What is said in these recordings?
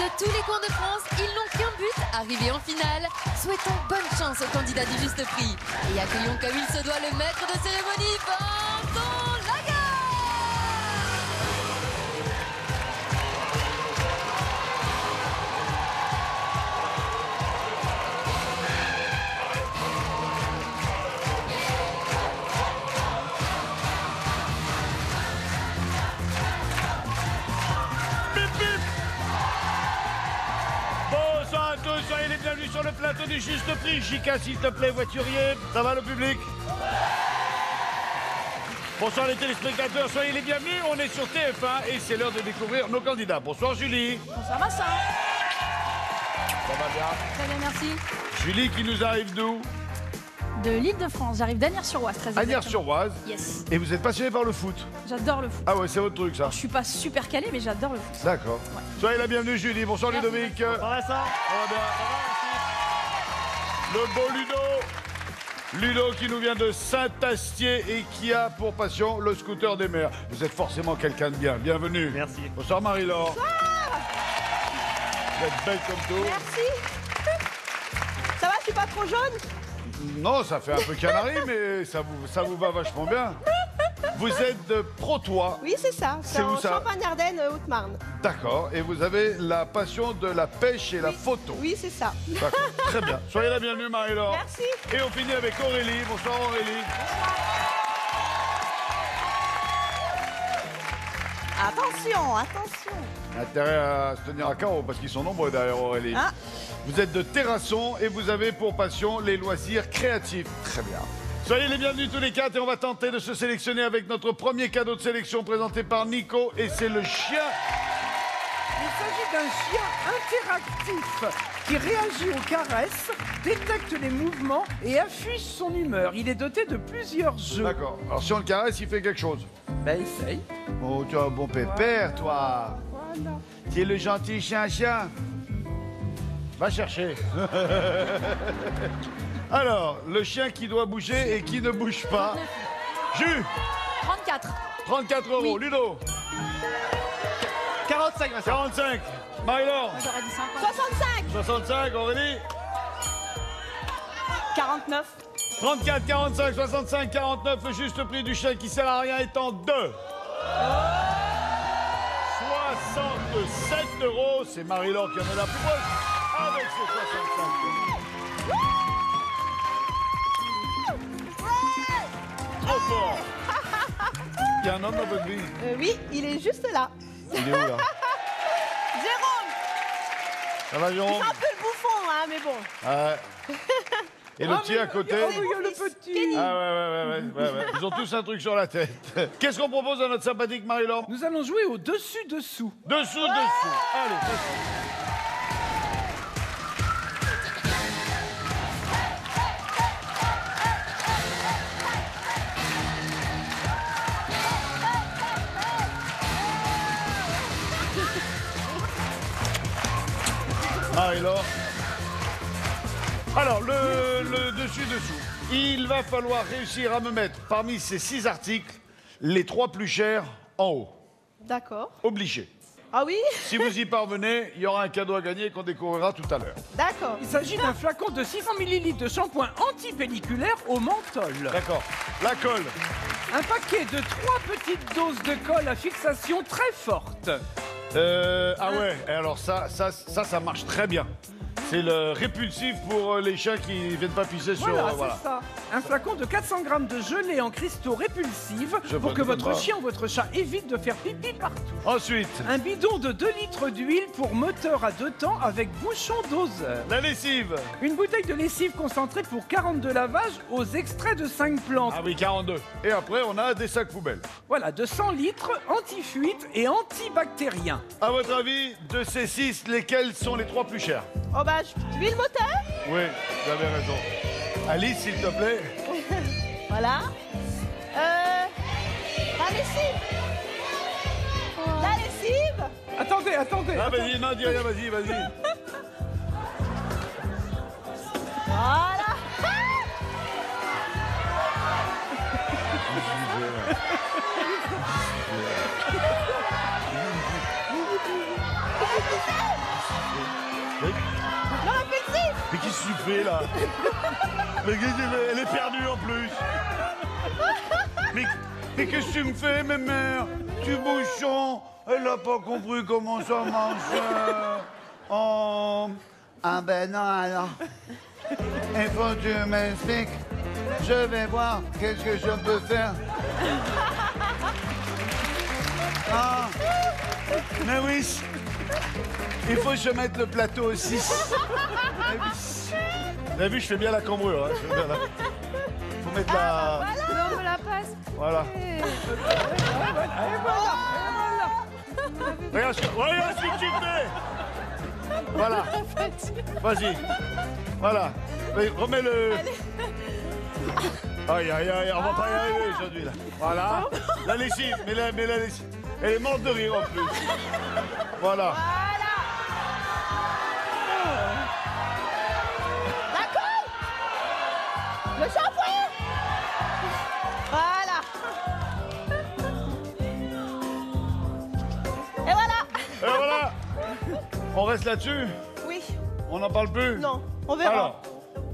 De tous les coins de France, ils n'ont qu'un but, arriver en finale. Souhaitons bonne chance aux candidats du juste prix. Et accueillons comme il se doit le maître de cérémonie, sur le plateau du Juste Prix. Chica, s'il te plaît, voiturier. Ça va le public? Bonsoir les téléspectateurs, soyez les bienvenus. On est sur TF1 et c'est l'heure de découvrir nos candidats. Bonsoir Julie. Bonsoir Vincent. Ça va bien? Très bien, merci. Julie qui nous arrive d'où? De l'île de France, j'arrive d'Anières-sur-Oise, très exactement. Agnières-sur-Oise. Yes. Et vous êtes passionné par le foot? J'adore le foot. Ah ouais, c'est votre truc ça. Je suis pas super calé, mais j'adore le foot. D'accord. Soyez la bienvenue Julie. Bonsoir Merci, Ludovic. Vincent. Ça va ça Ça va bien. Le beau Ludo. Ludo qui nous vient de Saint-Astier et qui a pour passion le scooter des mers. Vous êtes forcément quelqu'un de bien. Bienvenue. Merci. Bonsoir Marie-Laure. Vous êtes belle comme tout. Merci. Ça va, je suis pas trop jaune? Non, ça fait un peu canari, mais ça vous, ça vous va vachement bien. Vous êtes de Protois. Oui, c'est ça. C'est où en ça Champagne-Ardenne, euh, Haute-Marne. D'accord. Et vous avez la passion de la pêche et la photo. Oui, c'est ça. D'accord. Très bien. Soyez la bienvenue Marie-Laure. Merci. Et on finit avec Aurélie. Bonsoir Aurélie. Attention, attention. Intérêt à se tenir à carreau parce qu'ils sont nombreux derrière Aurélie. Ah. Vous êtes de Terrasson et vous avez pour passion les loisirs créatifs. Très bien. Soyez les bienvenus tous les quatre et on va tenter de se sélectionner avec notre premier cadeau de sélection présenté par Nico et c'est le chien. Il s'agit d'un chien interactif qui réagit aux caresses, détecte les mouvements et affiche son humeur. Il est doté de plusieurs jeux. D'accord. Alors si on le caresse, il fait quelque chose. Ben essaye. Oh, tu as un bon pépère, toi. Voilà. Tu es le gentil chien-chien. Va chercher. Alors, le chien qui doit bouger et qui ne bouge pas. Jus, 34. 34 euros. Ludo, 45, Vincent. 45. Marie-Laure, J'aurais dit 50. 65, 65. Aurélie, 49. 34, 45, 65, 49. Le juste prix du chien qui sert à rien étant 2. 67 euros. C'est Marie-Laure qui en est la plus proche avec ses 65 euros. Trop fort. Il y a un homme dans votre vie. Euh, oui, il est juste là. Il est où là Jérôme, Ça va Jérôme c'est un peu le bouffon, hein, mais bon. Ouais. Et le Ah, petit à côté Oh, il y a le petit. Ah ouais, ouais, ouais, ouais, ouais, ouais. Ils ont tous un truc sur la tête. Qu'est-ce qu'on propose à notre sympathique Marie-Laure Nous allons jouer au dessus-dessous. Dessous, dessous. Allez, Il va falloir réussir à me mettre parmi ces six articles les trois plus chers en haut. D'accord. Obligé. Ah oui? Si vous y parvenez, il y aura un cadeau à gagner qu'on découvrira tout à l'heure. D'accord. Il s'agit d'un flacon de 600 ml de shampoing antipelliculaire au menthol. D'accord. La colle. Un paquet de trois petites doses de colle à fixation très forte. Euh, ah ouais, et alors ça, ça, ça, ça marche très bien. C'est le répulsif pour euh, les chiens qui viennent pas pisser sur. Voilà, euh, c'est ça. Un flacon de 400 grammes de gelée en cristaux répulsifs Je pour que votre pas. chien ou votre chat évite de faire pipi partout. Ensuite, Un bidon de 2 litres d'huile pour moteur à deux temps avec bouchon doseur. la lessive. Une bouteille de lessive concentrée pour 42 lavages aux extraits de 5 plantes. Ah oui, 42. Et après, on a des sacs poubelles. Voilà, de 100 litres, anti-fuite et antibactérien. À votre avis, de ces six, lesquels sont les trois plus chers? Oh bah, je- huile moteur. Oui, vous avez raison. Alice, s'il te plaît. Voilà. Euh. La lessive. La lessive. Attendez, attendez. Ah, vas-y, non, dis rien, vas-y, vas-y. Voilà. là Mais Elle est perdue en plus Mais, qu'est-ce que tu me fais, ma mère Tu bouchon Elle n'a pas compris comment ça marche. Oh. Ah ben non alors. Il faut que tu m'expliques. Je vais voir qu'est-ce que je peux faire. Ah Mais oui Il faut que je mette le plateau aussi. Vous avez vu, je fais bien la cambrure. Hein, bien la- faut mettre la... Non, on me la passe. Voilà. Et voilà, voilà. Regarde ce regarde ce que tu fais Voilà. Vas-y. Voilà. Remets le... Aïe, aïe, aïe, on va pas y arriver aujourd'hui, là. Voilà. La lessive, mais la, mais la lessive. Elle est morte de rire, en plus. Voilà. D'accord Le shampoing Voilà. Et voilà. Et voilà. On reste là-dessus Oui. On n'en parle plus Non. On verra. Alors,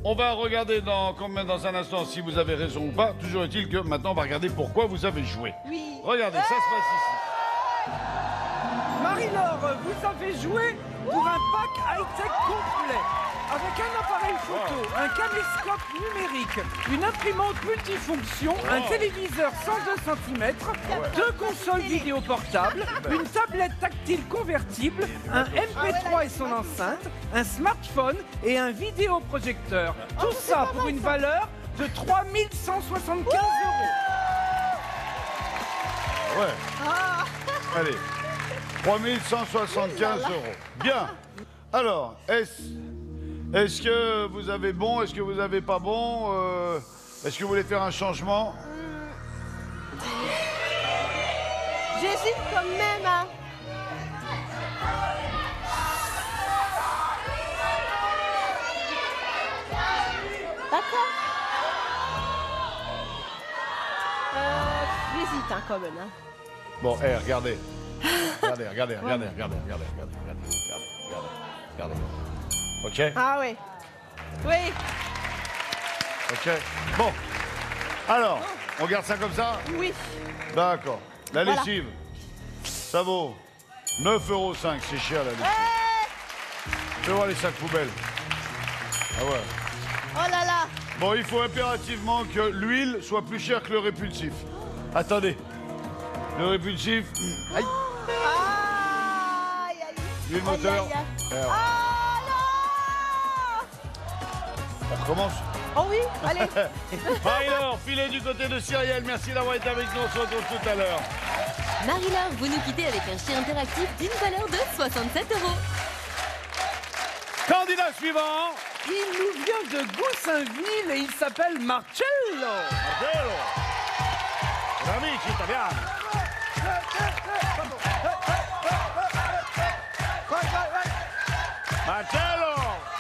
on va regarder dans, dans un instant si vous avez raison ou pas. Toujours est-il que maintenant, on va regarder pourquoi vous avez joué. Oui. Regardez, ça se passe ici. Marie-Laure, vous avez joué pour un pack high-tech complet. Avec un appareil photo, un caméscope numérique, une imprimante multifonction, un téléviseur 102 cm, deux consoles vidéo portables, une tablette tactile convertible, un MP3 et son enceinte, un smartphone et un vidéoprojecteur. Tout ça pour une valeur de 3175 euros. Ouais. Allez. 3175 euros. Bien. Alors, est-ce est que vous avez bon Est-ce que vous avez pas bon Euh, Est-ce que vous voulez faire un changement? J'hésite quand même, hein. D'accord. Euh, j'hésite hein, quand même. Hein. Bon, eh. Regardez, regardez, regardez, regardez, regardez, regardez, regardez, regardez, regardez, regardez. Ok? Ah oui. Oui. Ok. Bon. Alors, on garde ça comme ça? Oui. D'accord. La Voilà. lessive, ça vaut 9,5 euros. C'est cher la lessive. Je vais voir les sacs poubelles. Ah ouais. Oh là là. Bon, il faut impérativement que l'huile soit plus chère que le répulsif. Attendez. Le répulsif, aïe, Aïe, moteur. aïe, aïe. Alors, Ah on recommence. non Oh oui, allez. Marie-Laure, filet du côté de Cyrielle. Merci d'avoir été avec nous. On se retrouve tout à l'heure. Marie-Laure, vous nous quittez avec un chien interactif d'une valeur de 67 euros. Candidat suivant. Il nous vient de Goussainville et il s'appelle Marcello. Marcello. Amici italiani. Marcello,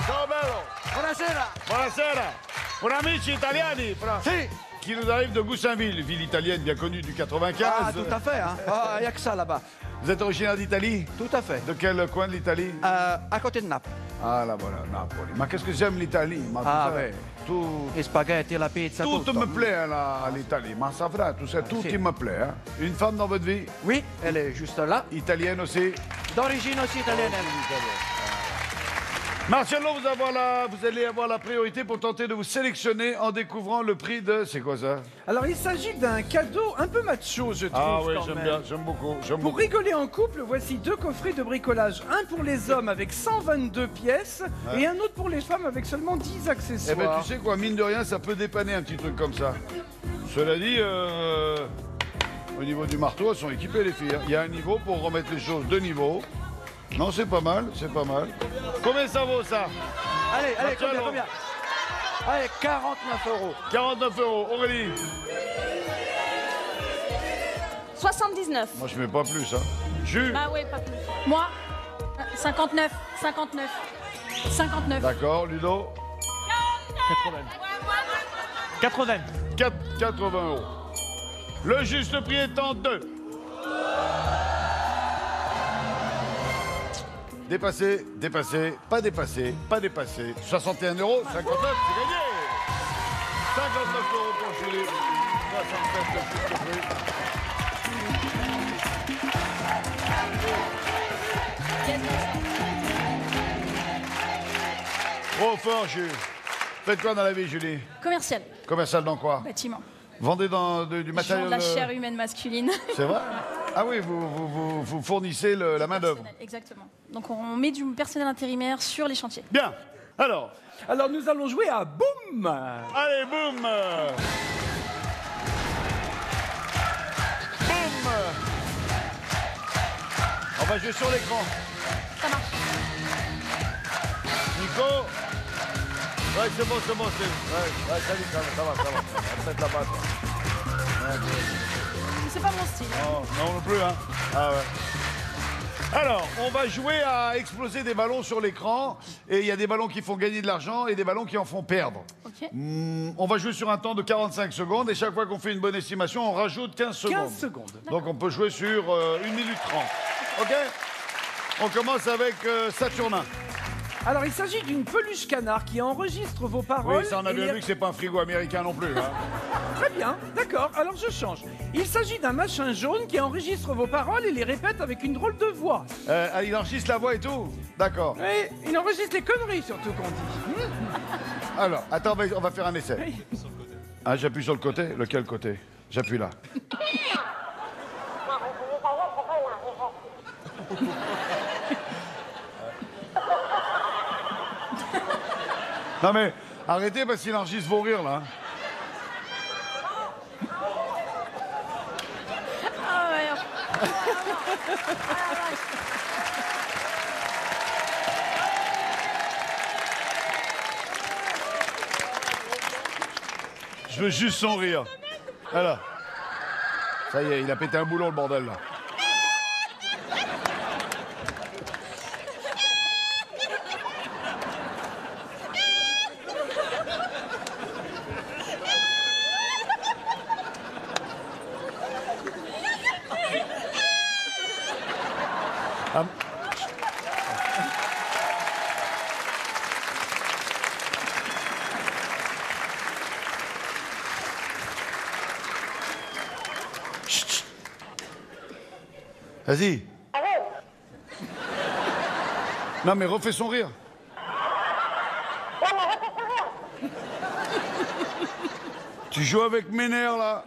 ciao bello. Buonasera. Buonasera. Pour amici italiani. fra- Si. Qui nous arrive de Goussainville, ville italienne bien connue du 95. Ah, tout à fait. Hein. Ah, n'y a que ça là-bas. Vous êtes originaire d'Italie? Tout à fait. De quel coin de l'Italie? Euh, à côté de Naples. Ah là voilà, Napoli. Ma qu'est-ce que j'aime l'Italie? Ah, tout ouais. Tout, Les spaghetti, la pizza, tout tutto. me plaît hein, là, l'Italie. Ma ça va, tout ça, tout Si. il me plaît. hein. Une femme dans votre vie? Oui, elle est juste là. Italienne aussi? D'origine aussi italienne. Marcello, vous, avoir la- vous allez avoir la priorité pour tenter de vous sélectionner en découvrant le prix de... C'est quoi ça? Alors il s'agit d'un cadeau un peu macho, je trouve. Ah oui, j'aime bien, j'aime beaucoup, Pour beaucoup. rigoler en couple, voici deux coffrets de bricolage. Un pour les hommes avec 122 pièces et un autre pour les femmes avec seulement 10 Eh accessoires. ben tu sais quoi, mine de rien, ça peut dépanner un petit truc comme ça. Cela dit, euh, au niveau du marteau, elles sont équipées les filles. hein. Il y a un niveau pour remettre les choses de niveau. Non, c'est pas mal, c'est pas mal. Combien ça vaut ça Allez, allez, combien, combien Allez, 49 euros. 49 euros. Aurélie 79. Moi, je mets pas plus, hein. Jus Ah ouais, pas plus. Moi, 59. 59. 59. D'accord, Ludo 80. 4, 80 euros. Le juste prix étant 2. Dépassé, dépassé, pas dépassé, pas dépassé. 61 euros, 59, c'est gagné 59 euros pour Julie. 67 le. Trop fort, Jules. Faites quoi dans la vie, Julie? Commercial, Commercial dans quoi? Bâtiment. Vendez dans de- du matériel. de la euh, chair humaine masculine. C'est vrai? Ah oui, vous, vous, vous- vous fournissez le- la main-d'œuvre. Exactement. Donc on met du personnel intérimaire sur les chantiers. Bien. Alors, Alors nous allons jouer à Boum allez, boum Boum On va jouer sur l'écran. Ça marche. Nico Ouais, c'est bon, c'est bon, c'est... Ouais, ouais, salut, ça va, ça va, ça va. On va mettre là-bas. C'est pas mon style. Non, non, non plus, hein. Ah ouais. Alors, on va jouer à exploser des ballons sur l'écran. Et il y a des ballons qui font gagner de l'argent et des ballons qui en font perdre. Ok. Hmm, on va jouer sur un temps de 45 secondes. Et chaque fois qu'on fait une bonne estimation, on rajoute 15 secondes. 15 secondes. Donc on peut jouer sur euh, 1 minute 30. OK? On commence avec euh, Saturnin. Alors il s'agit d'une peluche canard qui enregistre vos paroles. Oui, ça on a et bien les- vu que c'est pas un frigo américain non plus. hein. Très bien, d'accord, alors je change. Il s'agit d'un machin jaune qui enregistre vos paroles et les répète avec une drôle de voix. Euh, ah, il enregistre la voix et tout D'accord. Et il enregistre les conneries surtout qu'on dit. Alors, attends, on va- on va faire un essai. Ah, j'appuie sur le côté Lequel côté? J'appuie là. non mais, arrêtez parce qu'il enregistre vos rires là. Ouais. Je veux juste son rire. Alors. Ça y est, il a pété un boulon le bordel là. Vas-y. Non mais refais son rire. Tu joues avec mes nerfs là.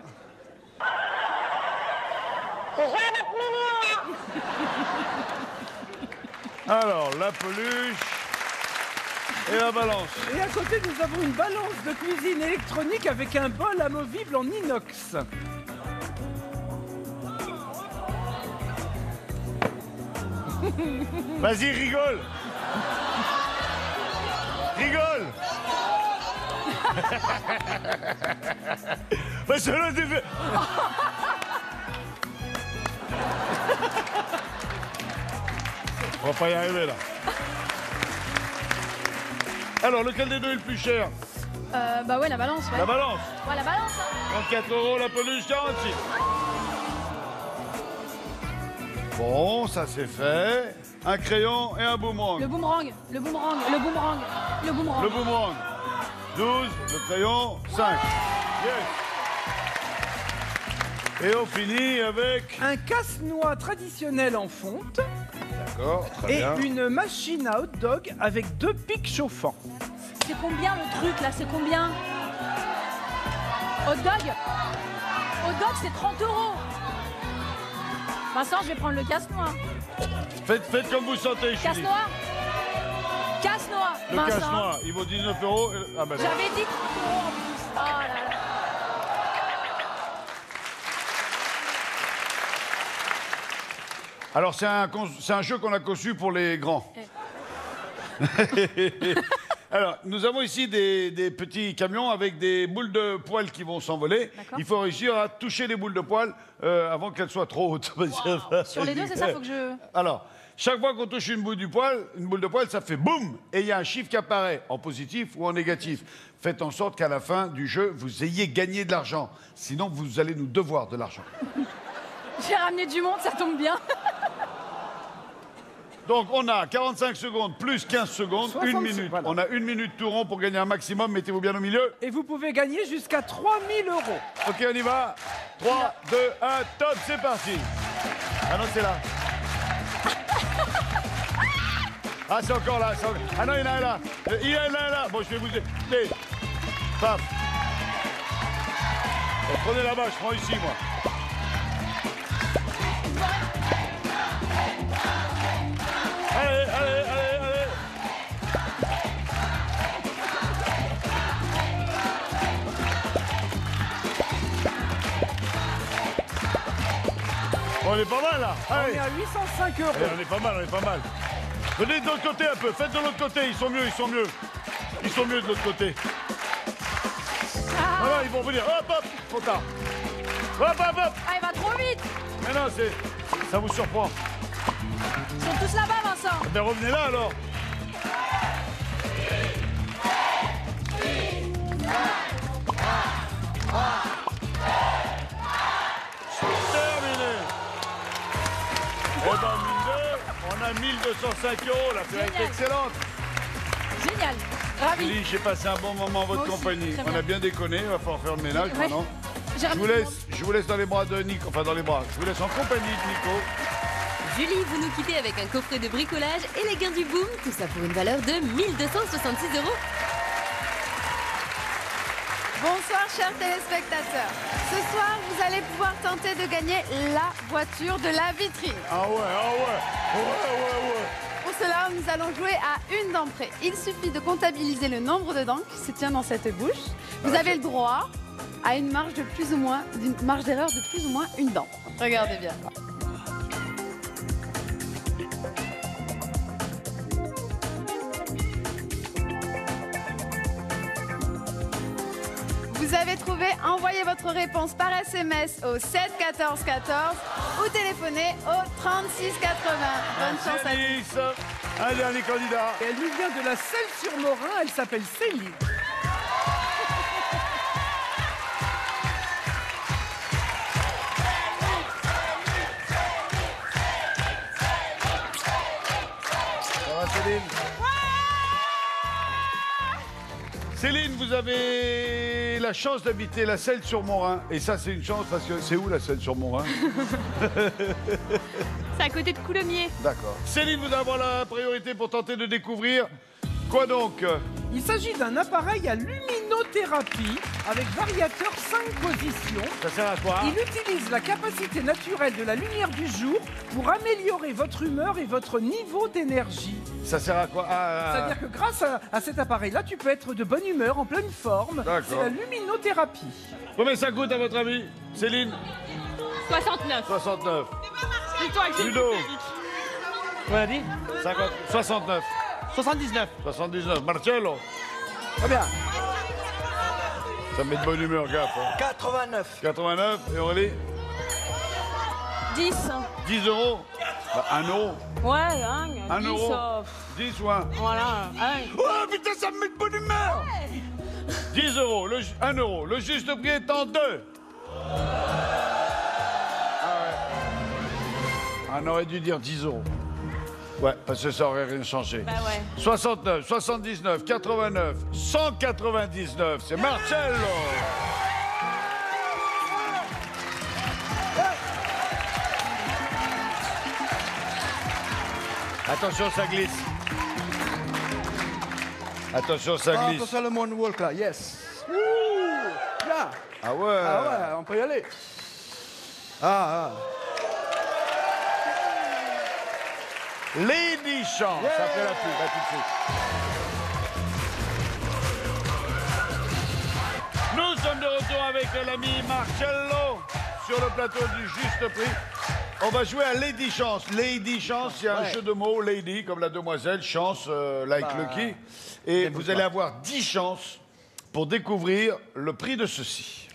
Alors, la peluche et la balance. Et à côté, nous avons une balance de cuisine électronique avec un bol amovible en inox. Vas-y, rigole Rigole que là, t'es fait... On va pas y arriver, là. Alors, lequel des deux est le plus cher? Euh, bah ouais, la balance, ouais. La balance Ouais, la balance. hein. 34 euros, la peluche 46. Bon, ça c'est fait. Un crayon et un boomerang. Le boomerang, le boomerang, le boomerang, le boomerang. Le boomerang. 12, le crayon, 5. Yes. Et on finit avec... Un casse-noix traditionnel en fonte D'accord, très et bien. une machine à hot dog avec deux pics chauffants. C'est combien le truc là? C'est combien? Hot dog? Hot dog c'est 30 euros Vincent, je vais prendre le casse-noix. Faites, faites comme vous sentez. Casse-noix Casse-noix Le casse-noix, il vaut 19 euros. et- Ah ben. J'avais dit 30 euros en plus. Oh là là. Alors c'est un, un jeu qu'on a conçu pour les grands. Alors, nous avons ici des, des petits camions avec des boules de poils qui vont s'envoler. Il faut réussir à toucher les boules de poils euh, avant qu'elles soient trop hautes. Sur les deux, c'est ça Faut que je. Alors, chaque fois qu'on touche une boule, du poil, une boule de poil, ça fait boum Et il y a un chiffre qui apparaît, en positif ou en négatif. Faites en sorte qu'à la fin du jeu, vous ayez gagné de l'argent. Sinon, vous allez nous devoir de l'argent. J'ai ramené du monde, ça tombe bien. Donc on a 45 secondes plus 15 secondes, 60 une minute. voilà. On a une minute tout rond pour gagner un maximum. Mettez-vous bien au milieu. Et vous pouvez gagner jusqu'à 3000 euros. Ok, on y va. 3, 2, 1, top, c'est parti. Ah non, c'est là. Ah, c'est encore là. encore- Ah non, il y en a un là. Euh, Il y en a un là. Bon, je vais vous aider. Paf. Prenez là-bas, je prends ici, moi. On est pas mal là. On est à 805 euros. Allez, on est pas mal, on est pas mal. Venez de l'autre côté un peu, faites de l'autre côté, ils sont mieux, ils sont mieux. Ils sont mieux de l'autre côté. Voilà, ils vont venir. Hop, hop, trop tard. Hop, hop, hop. Ah, il va trop vite Mais non, c'est. Ça vous surprend. Ils sont tous là-bas, Vincent Eh Ben revenez là alors. On a 1205 euros, la fête est Génial. excellente. Génial Ravi Julie, j'ai passé un bon moment en votre aussi, compagnie. On a bien déconné, il va falloir faire le ménage Ouais. maintenant. Je vous, laisse, je vous laisse dans les bras de Nico, enfin dans les bras. Je vous laisse en compagnie de Nico. Julie, vous nous quittez avec un coffret de bricolage et les gains du boom, tout ça pour une valeur de 1266 euros. Bonsoir chers téléspectateurs. Ce soir, vous allez pouvoir tenter de gagner la voiture de la vitrine. Ah ouais, ah ouais, ouais, ouais, ouais. Pour cela, nous allons jouer à une dent près. Il suffit de comptabiliser le nombre de dents qui se tient dans cette bouche. Vous avez le droit à une marge de plus ou moins, d'une marge d'erreur de plus ou moins une dent. Regardez bien. Vous avez trouvé, envoyez votre réponse par SMS au 7 14 14 ou téléphonez au 36 80. Bonne chance à vous. Alice, un dernier candidat. Et elle nous vient de la Selle-sur-Morin, elle s'appelle Céline Céline, vous avez la chance d'habiter la Selle sur Morin. Et ça, c'est une chance parce que c'est où la Selle sur Morin C'est à côté de Coulommiers. D'accord. Céline, vous avez la priorité pour tenter de découvrir. Quoi donc Il s'agit d'un appareil à luminothérapie avec variateur 5 positions. Ça sert à quoi Il utilise la capacité naturelle de la lumière du jour pour améliorer votre humeur et votre niveau d'énergie. Ça sert à quoi? Ah, ah, C'est-à-dire que grâce à, à cet appareil-là, tu peux être de bonne humeur, en pleine forme. D'accord. C'est la luminothérapie. Combien ça coûte à votre avis Céline? 69. 69. Plutôt avec Ludo On a dit? 50, 69. 79. 79. Marcello Très bien. Ça met de bonne humeur, gaffe. hein. 89. 89. Et Aurélie? 10. 10 euros Bah, 1 euro. Ouais, hein, 1 10, euro. euh, 10 ou 1 voilà. hein. Oh putain, ça me met de bonne humeur 10 euros, le, ju- 1 euro. Le juste prix est en 2. Ah ouais. On aurait dû dire 10 euros. Ouais, parce que ça aurait rien changé. Bah ouais. 69, 79, 89, 199, c'est Marcello Attention, ça glisse. Attention, ça Ah, glisse. attention le moonwalk là, yes. Ouh. Ah ouais. Ah ouais, on peut y aller. Ah, ah. Lady Chance, après la pub, à tout de suite. Nous sommes de retour avec l'ami Marcello sur le plateau du Juste Prix. On va jouer à Lady Chance. Lady Chance, il y a un Ouais. jeu de mots, Lady, comme la demoiselle, Chance, euh, like Bah, Lucky. Et vous allez avoir 10 chances pour découvrir le prix de ceci.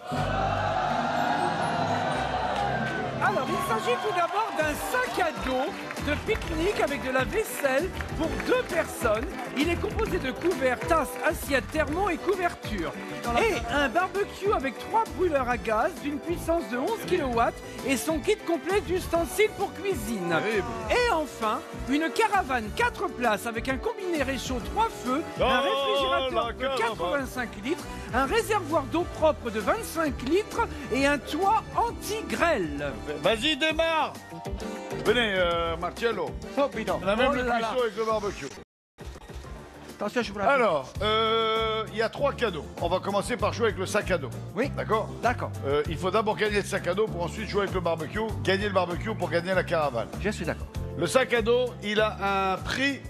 Alors, il s'agit tout d'abord d'un sac à dos de pique-nique avec de la vaisselle pour deux personnes. Il est composé de couverts, tasses, assiettes, thermos et couvertures. Et un barbecue avec trois brûleurs à gaz d'une puissance de 11 kW et son kit complet d'ustensiles pour cuisine. Terrible. Et enfin, une caravane 4 places avec un combiné réchaud 3 feux, un Oh, réfrigérateur la de caravane. 85 litres, un réservoir d'eau propre de 25 litres et un toit anti-grêle. Vas-y, démarre Venez, euh, Marcello. Subito. On a même Oh le là là. cuistot avec le barbecue. Attention, je vous la Alors, euh, il y a trois cadeaux. On va commencer par jouer avec le sac à dos. Oui. D'accord D'accord, Euh, Il faut d'abord gagner le sac à dos pour ensuite jouer avec le barbecue. Gagner le barbecue pour gagner la caravane. je suis d'accord. Le sac à dos, il a un prix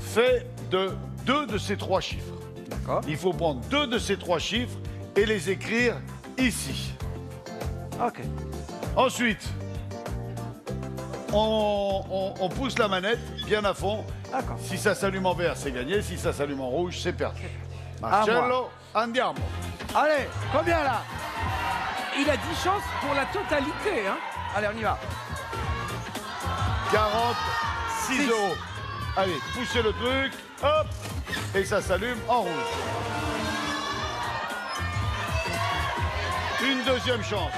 fait de deux de ces trois chiffres. D'accord. Il faut prendre deux de ces trois chiffres et les écrire ici. Ok. Ensuite, on, on- on pousse la manette bien à fond. D'accord. Si ça s'allume en vert, c'est gagné. Si ça s'allume en rouge, c'est perdu. Marcello, andiamo. Allez, combien là? Il a 10 chances pour la totalité. Hein. Allez, on y va. 46 Six. euros. Allez, poussez le truc. Hop. Et ça s'allume en rouge. Une deuxième chance.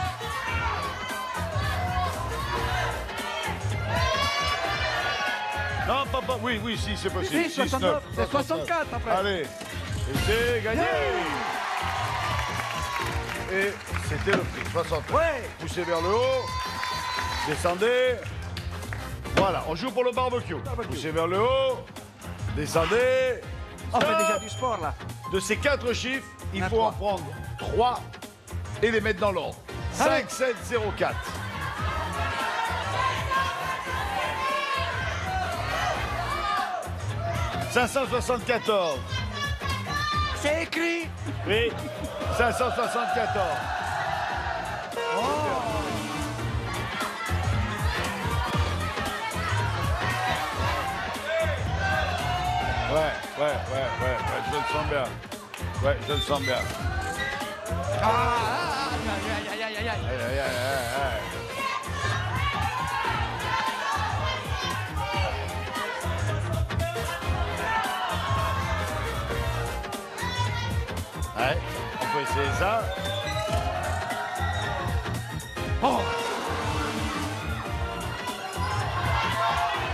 Non, oui, oui, si, c'est possible. Si, Six, 69, neuf, c'est 64 après. Allez, et c'est gagné. Et c'était le prix, 60. Ouais. Poussez vers le haut, descendez. Voilà, on joue pour le barbecue. Poussez vers le haut, descendez. On fait déjà du sport là. De ces quatre chiffres, il faut en prendre trois et les mettre dans l'ordre. Allez. 5, 7, 0, 4. « 574. C'est écrit. Oui. 574. Ouais, ouais, ouais, ouais, ouais, je le sens bien. Ouais, je le sens bien. Ah, ah, aïe, aïe, aïe, aïe, aïe. Aïe, aïe, aïe, aïe, aïe. Ça. Oh,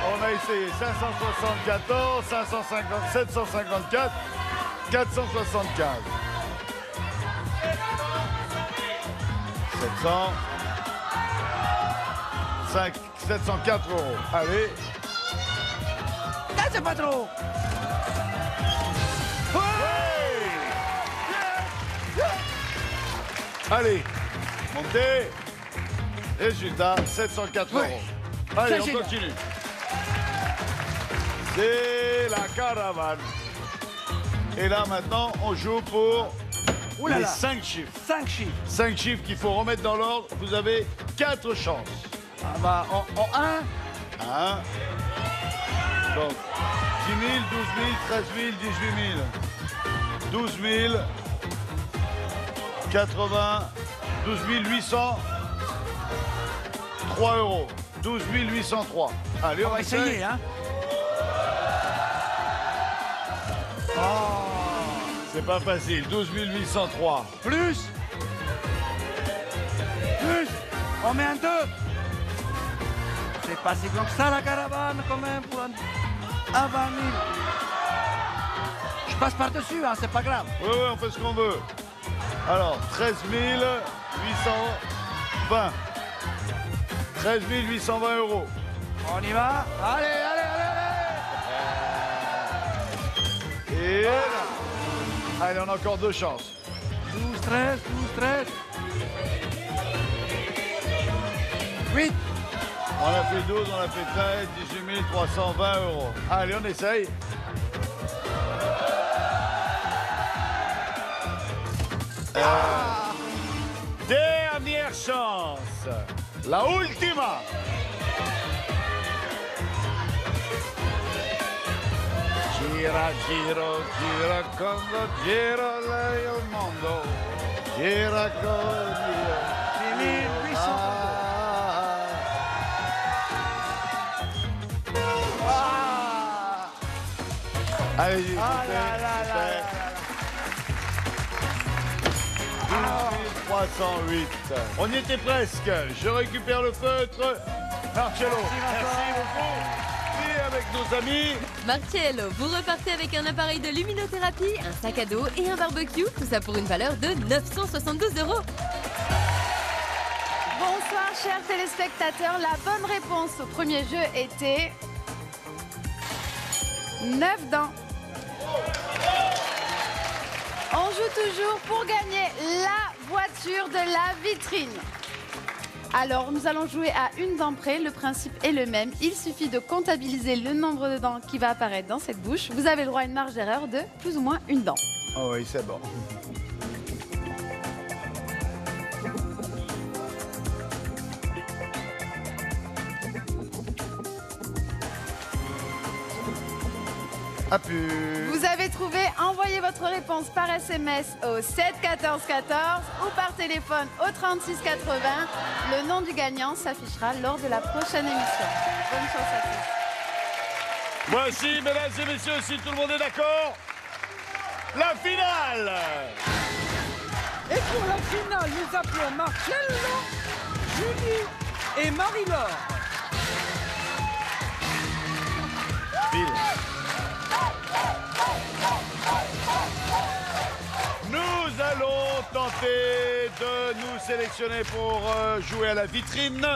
On a essayé 574, 550, 754, 475. 700. 5, 704 euros. Allez, Ah, c'est pas trop. Allez, montez. Résultat, 704 Ouais. euros. Allez, on continue. C'est la caravane. Et là, maintenant, on joue pour Ouh là les là. 5 chiffres. 5 chiffres. 5 chiffres qu'il faut remettre dans l'ordre. Vous avez 4 chances. Ah bah, en, en 1, Hein Donc, 10 000, 12 000, 13 000, 18 000. 12 000, 80, 12 800, 3 euros. 12 803. Allez, on va essayer, hein. C'est pas facile. 12 803. Plus. Plus. On met un 2. C'est pas si grand que ça la caravane quand même pour un, un 20 000. Je passe par-dessus, hein, c'est pas grave. Oui, oui, on fait ce qu'on veut. Alors, 13 820. 13 820 euros. On y va. Allez, allez, allez, allez. Et là. Allez, on a encore deux chances. 12, 13, 12, 13. 8. On a fait 12, on a fait 13, 18 320 euros. Allez, on essaye. Dernière chance. La ultima. Gira, giro, gira, quando gira lei al mondo. Gira con Dio. Gira, gira. Allez, ah là là 308. On y était presque. Je récupère le feutre. Marcello, merci beaucoup. Et avec nos amis. Marcello, vous repartez avec un appareil de luminothérapie, un sac à dos et un barbecue, tout ça pour une valeur de 972 euros. Bonsoir chers téléspectateurs, la bonne réponse au premier jeu était 9 dents. On joue toujours pour gagner la voiture de la vitrine. Alors, nous allons jouer à une dent près. Le principe est le même. Il suffit de comptabiliser le nombre de dents qui va apparaître dans cette bouche. Vous avez le droit à une marge d'erreur de plus ou moins une dent. Oh oui, c'est bon. Pu. Vous avez trouvé, envoyez votre réponse par SMS au 7 14 14 ou par téléphone au 36 80. Le nom du gagnant s'affichera lors de la prochaine émission. Bonne chance à tous. Voici, mesdames et messieurs, si tout le monde est d'accord, la finale Et pour la finale, nous appelons Marcello, Julie et Marie-Laure. Nous allons tenter de nous sélectionner pour euh, jouer à la vitrine.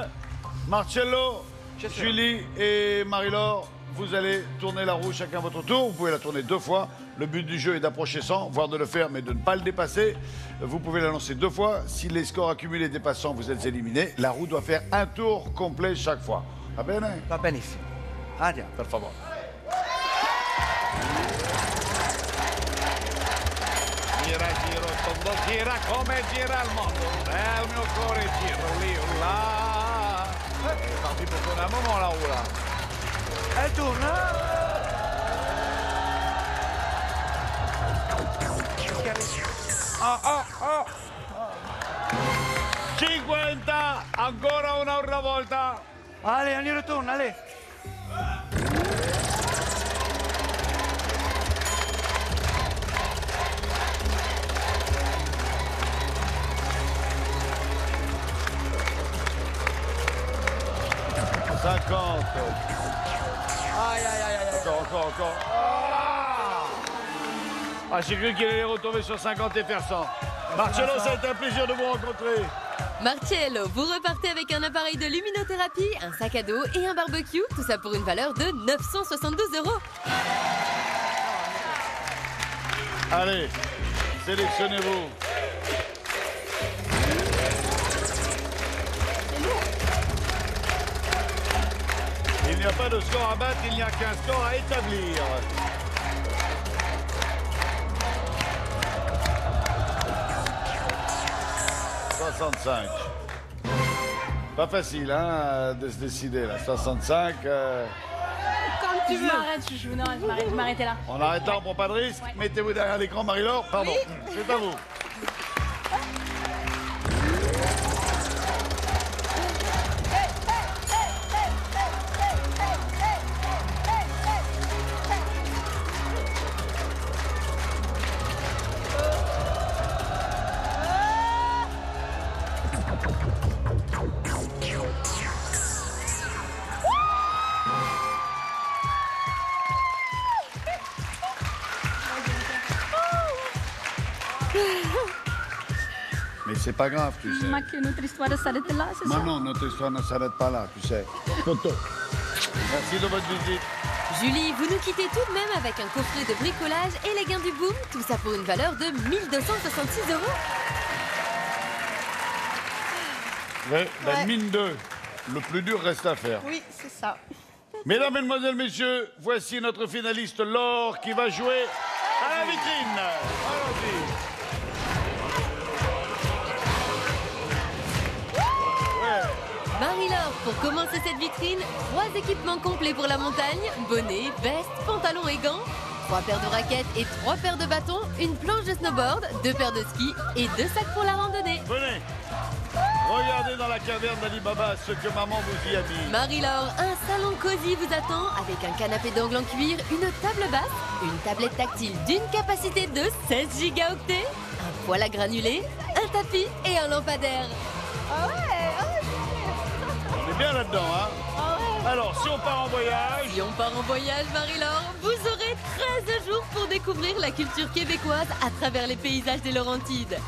Marcello, Julie et Marie-Laure, vous allez tourner la roue chacun à votre tour. Vous pouvez la tourner deux fois. Le but du jeu est d'approcher 100, voire de le faire, mais de ne pas le dépasser. Vous pouvez la lancer deux fois. Si les scores accumulés dépassent 100, vous êtes éliminé. La roue doit faire un tour complet chaque fois. Va bene? Va benissimo. Andiamo. Per favore. Gira, giro, tondo, gira come gira il mondo. Nel mio cuore giro lì, là. Eh, Ma ti proponiamo una ora. E tu, no? Oh, oh, oh. 50 ancora una, una volta Ale, andiamo ritorno, Ale Cinquante. Aïe, aïe, aïe, aïe. Encore, encore, encore. Ah, Ah, j'ai cru qu'il allait retomber sur 50 et faire 100. Marcello, ça a été un plaisir de vous rencontrer. Marcello, vous repartez avec un appareil de luminothérapie, un sac à dos et un barbecue, tout ça pour une valeur de 972 euros. Allez, sélectionnez-vous. N'y a pas de score à battre, il n'y a qu'un score à établir. « 65. Pas facile, hein, de se décider, là. 65. euh, Comme tu veux. Je m'arrête, je, je- non, je m'arrête, je vais m'arrêter là. On arrête là, on prend pas de risque. Mettez-vous derrière l'écran, Marie-Laure. Pardon, c'est à vous. C'est pas grave, tu sais. Ma que notre histoire s'arrête là, c'est ça Maintenant, notre histoire ne s'arrête pas là, tu sais. Toto. Merci de votre visite. Julie, vous nous quittez tout de même avec un coffret de bricolage et les gains du boom, tout ça pour une valeur de 1266 euros. Ouais, Ouais. mine 2. Le plus dur reste à faire. Oui, c'est ça. Mesdames, Mesdemoiselles, Messieurs, voici notre finaliste Laure qui va jouer à la vitrine. Pour commencer cette vitrine, trois équipements complets pour la montagne, bonnet, veste, pantalon et gants, trois paires de raquettes et trois paires de bâtons, une planche de snowboard, deux paires de skis et deux sacs pour la randonnée. Venez. Regardez dans la caverne d'Alibaba ce que maman vous y a mis. Marie-Laure, un salon cosy vous attend avec un canapé d'angle en cuir, une table basse, une tablette tactile d'une capacité de 16 gigaoctets, un poêle à granulés, un tapis et un lampadaire. Ah ouais, bien là-dedans, hein ah ouais. Alors, si on part en voyage, Si on part en voyage, Marie-Laure, vous aurez 13 jours pour découvrir la culture québécoise à travers les paysages des Laurentides.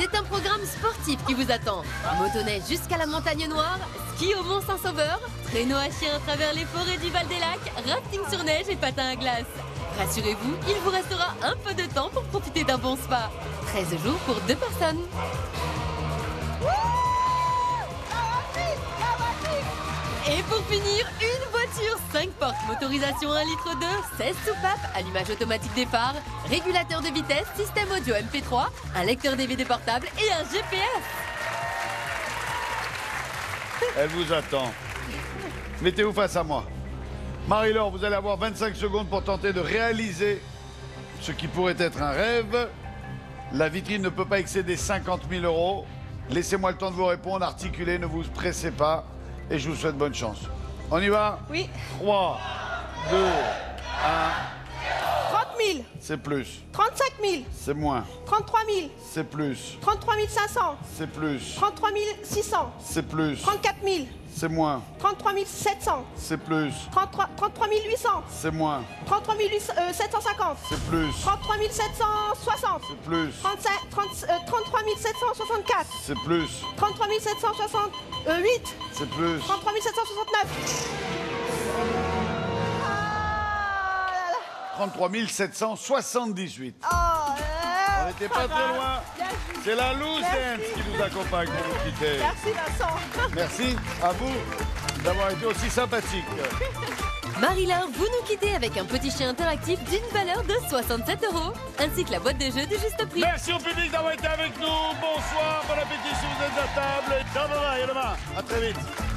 C'est un programme sportif qui vous attend. Motoneige jusqu'à la montagne noire, ski au Mont-Saint-Sauveur, traîneau à chien à travers les forêts du Val-des-Lacs, rafting sur neige et patin à glace. Rassurez-vous, il vous restera un peu de temps pour profiter d'un bon spa. 13 jours pour deux personnes. Pour finir, une voiture 5 portes, motorisation 1 litre 2, 16 soupapes, allumage automatique des phares, régulateur de vitesse, système audio MP3, un lecteur DVD portable et un GPS. elle vous attend. Mettez-vous face à moi. Marie-Laure, vous allez avoir 25 secondes pour tenter de réaliser ce qui pourrait être un rêve. La vitrine ne peut pas excéder 50 000 euros. Laissez-moi le temps de vous répondre, articulez, ne vous pressez pas. Et je vous souhaite bonne chance. On y va? Oui. 3, 2, 1, 30 000, c'est plus, 35 000, c'est moins, 33 000, c'est plus, 33 500, c'est plus, 33 600, c'est plus, 34 000, c'est moins, 33 700, c'est plus, 33, 33 800, c'est moins, 33 750, c'est plus, 33 760, c'est plus, 35, 30, euh, 33 764, c'est plus, 33 768, c'est plus. 33 769. 33 778. Oh, euh, On n'était pas très loin. C'est la loose dance qui nous accompagne pour nous quitter. Merci Vincent. Merci à vous d'avoir été aussi sympathique. Marie-Laure, vous nous quittez avec un petit chien interactif d'une valeur de 67 euros, ainsi que la boîte de jeux de juste prix. Merci au public d'avoir été avec nous. Bonsoir, bon appétit si vous êtes à table. Ciao, bye bye, à demain. À très vite.